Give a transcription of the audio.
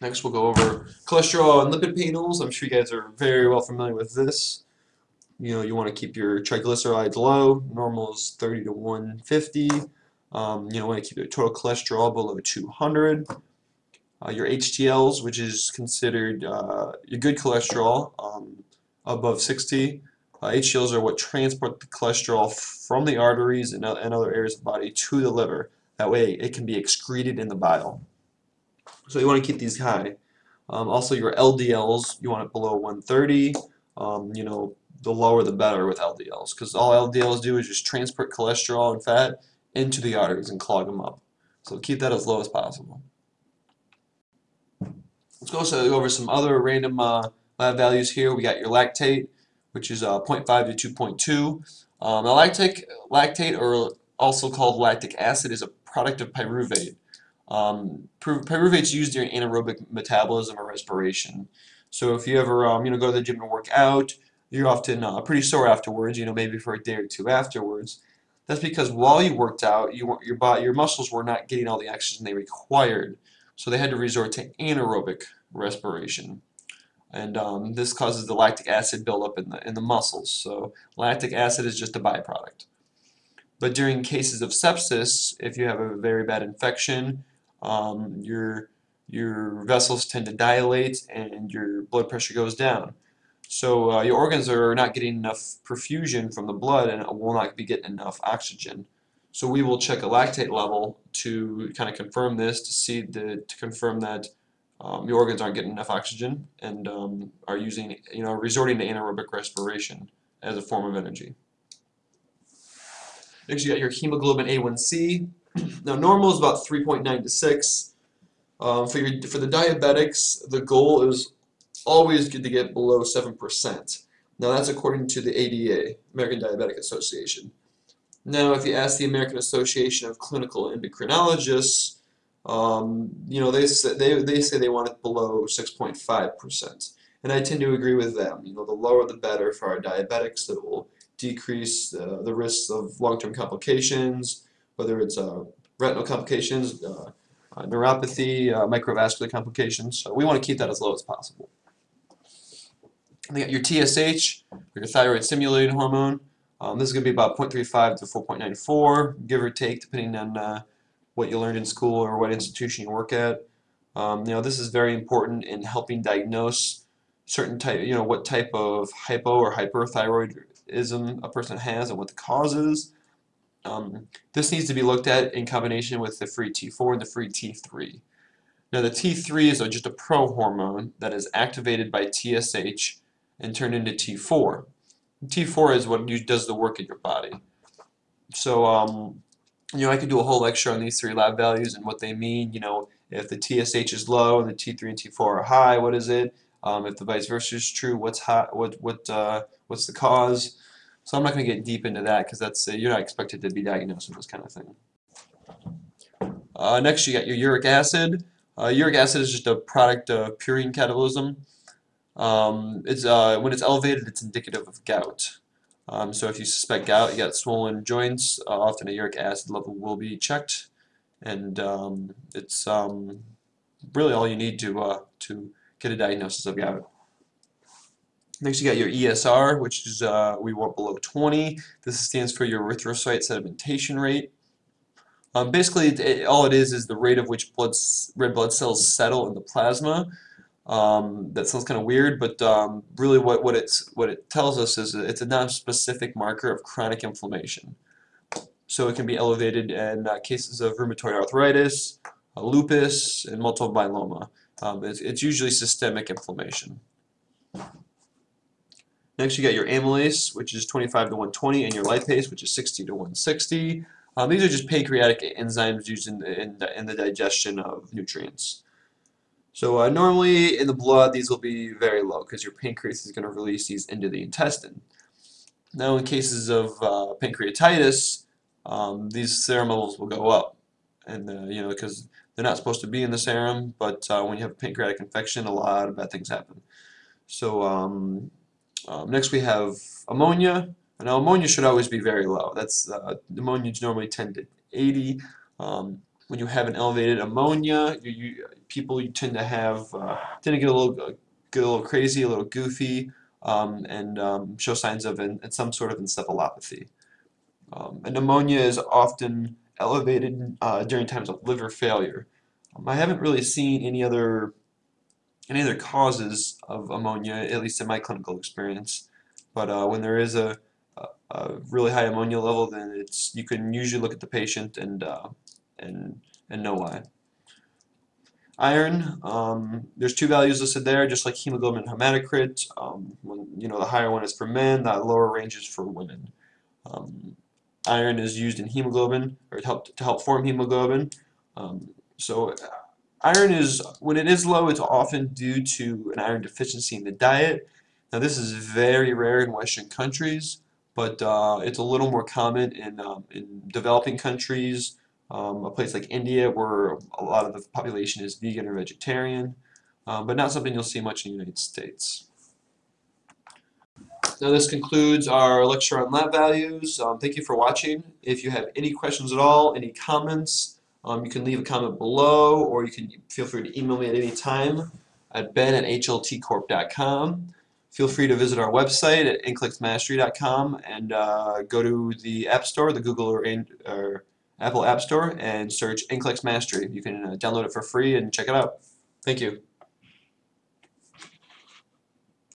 Next, we'll go over cholesterol and lipid panels. I'm sure you guys are very well familiar with this. You know, you want to keep your triglycerides low. Normal is 30 to 150. Um, you know, want to keep your total cholesterol below 200. Uh, your HDLs, which is considered uh, your good cholesterol, um, above 60. Uh, HDLs are what transport the cholesterol from the arteries and, and other areas of the body to the liver. That way it can be excreted in the bile. So you want to keep these high. Um, also your LDLs, you want it below 130. Um, you know, the lower the better with LDLs because all LDLs do is just transport cholesterol and fat into the arteries and clog them up. So keep that as low as possible. Let's go over some other random uh, lab values here. We got your lactate, which is uh, 0.5 to 2.2. Um, lactate, lactate, or also called lactic acid, is a product of pyruvate. Um, pyruvate is used during anaerobic metabolism or respiration. So if you ever um, you know go to the gym and work out, you're often uh, pretty sore afterwards. You know maybe for a day or two afterwards. That's because while you worked out, you your body, your muscles were not getting all the oxygen they required, so they had to resort to anaerobic respiration, and um, this causes the lactic acid buildup in the in the muscles. So lactic acid is just a byproduct. But during cases of sepsis, if you have a very bad infection, um, your your vessels tend to dilate and your blood pressure goes down. So uh, your organs are not getting enough perfusion from the blood and will not be getting enough oxygen. So we will check a lactate level to kind of confirm this, to see the, to confirm that um, your organs aren't getting enough oxygen and um, are using, you know, resorting to anaerobic respiration as a form of energy. Next, you got your hemoglobin A1C. Now, normal is about 3.9 to 6. Um, for your for the diabetics, the goal is always good to get below 7%. Now that's according to the ADA, American Diabetic Association. Now if you ask the American Association of Clinical Endocrinologists, um, you know, they say, they, they say they want it below 6.5%. And I tend to agree with them. You know, the lower the better for our diabetics. That will decrease uh, the risks of long-term complications, whether it's uh, retinal complications, uh, uh neuropathy, microvascular complications. So we want to keep that as low as possible. And got your TSH, your thyroid stimulating hormone. Um, this is going to be about 0.35 to 4.94, give or take, depending on what you learned in school or what institution you work at. Um, you know, this is very important in helping diagnose certain type, you know, what type of hypo or hyperthyroidism a person has and what the cause is. Um, this needs to be looked at in combination with the free T4 and the free T3. Now the T3 is just a prohormone that is activated by TSH and turned into T4. T4 is what does the work in your body. So, um, you know, I could do a whole lecture on these three lab values and what they mean. You know, if the TSH is low and the T3 and T4 are high, what is it? Um, if the vice versa is true, what's what what uh, what's the cause? So I'm not going to get deep into that because that's uh, you're not expected to be diagnosed with this kind of thing. Uh, next, you got your uric acid. Uh, uric acid is just a product of purine catabolism. Um, it's uh, when it's elevated, it's indicative of gout. Um, so if you suspect gout, you got swollen joints, uh, often a uric acid level will be checked, and um, it's um, really all you need to uh, to get a diagnosis of gout. Next, you got your ESR, which is uh, we want below 20. This stands for your erythrocyte sedimentation rate. Um, basically, it, all it is is the rate of which blood, red blood cells settle in the plasma. Um, that sounds kind of weird, but um, really what, what, it's, what it tells us is it's a non-specific marker of chronic inflammation. So it can be elevated in uh, cases of rheumatoid arthritis, uh, lupus, and multiple myeloma. Um, it's, it's, usually systemic inflammation. Next you got your amylase, which is 25 to 120, and your lipase, which is 60 to 160. Um, these are just pancreatic enzymes used in, in, in the digestion of nutrients. So uh, normally in the blood these will be very low because your pancreas is going to release these into the intestine. Now in cases of uh, pancreatitis, um, these serum levels will go up, and uh, you know because they're not supposed to be in the serum, but uh, when you have a pancreatic infection, a lot of bad things happen. So um, um, next we have ammonia. Now ammonia should always be very low. That's uh, ammonia is normally 10 to 80. Um, when you have an elevated ammonia, you, you people you tend to have uh, tend to get a little get a little crazy, a little goofy, um, and um, show signs of an, some sort of encephalopathy. Um, and ammonia is often elevated uh, during times of liver failure. Um, I haven't really seen any other any other causes of ammonia, at least in my clinical experience. But uh, when there is a, a, really high ammonia level, then it's you can usually look at the patient and uh, and and know why. Iron, um, there's two values listed there, just like hemoglobin and hematocrit. Um, when, you know, the higher one is for men, the lower range is for women. Um, iron is used in hemoglobin, or to help to help form hemoglobin. Um, so Iron is, when it is low, it's often due to an iron deficiency in the diet. Now this is very rare in Western countries, but uh, it's a little more common in, um, in developing countries, um, a place like India where a lot of the population is vegan or vegetarian, um, but not something you'll see much in the United States. Now this concludes our lecture on lab values. Um, thank you for watching. If you have any questions at all, any comments, um, you can leave a comment below or you can feel free to email me at any time at ben at hltcorp.com. Feel free to visit our website at nclexmastery.com and uh, go to the App Store, the Google or, or Apple App Store, and search NCLEX Mastery. You can uh, download it for free and check it out. Thank you.